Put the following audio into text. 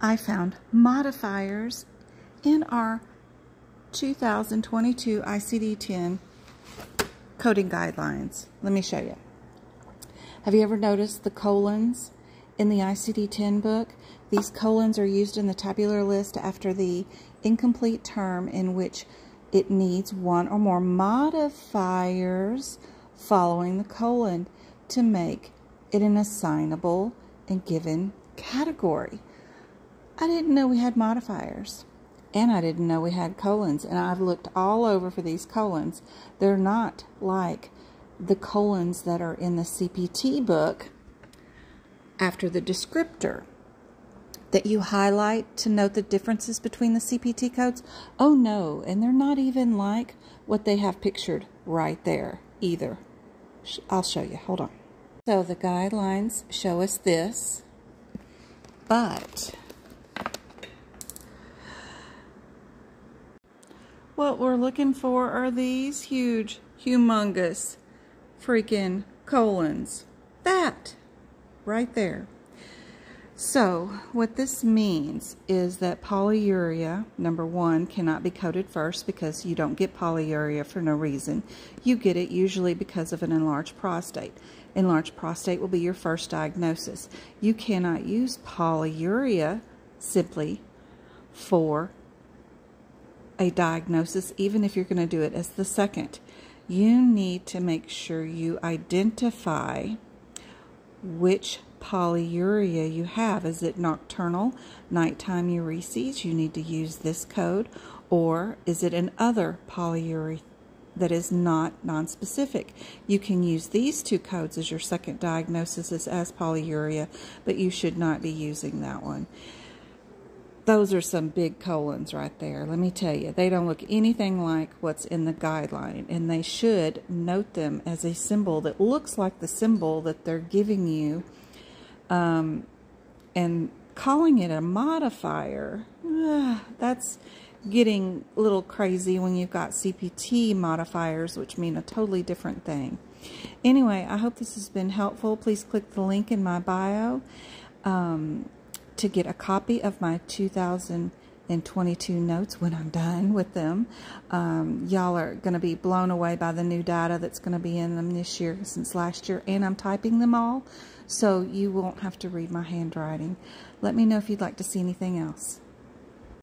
I found modifiers in our 2022 ICD-10 coding guidelines. Let me show you. Have you ever noticed the colons in the ICD-10 book? These colons are used in the tabular list after the incomplete term in which it needs one or more modifiers following the colon to make it an assignable and given category. I didn't know we had modifiers. And I didn't know we had colons. And I've looked all over for these colons. They're not like the colons that are in the CPT book after the descriptor that you highlight to note the differences between the CPT codes. Oh no, and they're not even like what they have pictured right there either. I'll show you. Hold on. So the guidelines show us this, but What we're looking for are these huge, humongous, freaking colons. That right there. So, what this means is that polyuria, number one, cannot be coded first because you don't get polyuria for no reason. You get it usually because of an enlarged prostate. Enlarged prostate will be your first diagnosis. You cannot use polyuria simply for a diagnosis, even if you're going to do it as the second, you need to make sure you identify which polyuria you have. Is it nocturnal, nighttime uresis? You need to use this code. Or is it an other polyuria that is not nonspecific? You can use these two codes as your second diagnosis as polyuria, but you should not be using that one. Those are some big colons right there. Let me tell you, they don't look anything like what's in the guideline, and they should note them as a symbol that looks like the symbol that they're giving you. Um, and calling it a modifier, uh, that's getting a little crazy when you've got CPT modifiers, which mean a totally different thing. Anyway, I hope this has been helpful. Please click the link in my bio. Um, to get a copy of my 2022 notes when I'm done with them. Um, y'all are going to be blown away by the new data that's going to be in them this year since last year, and I'm typing them all, so you won't have to read my handwriting. Let me know if you'd like to see anything else.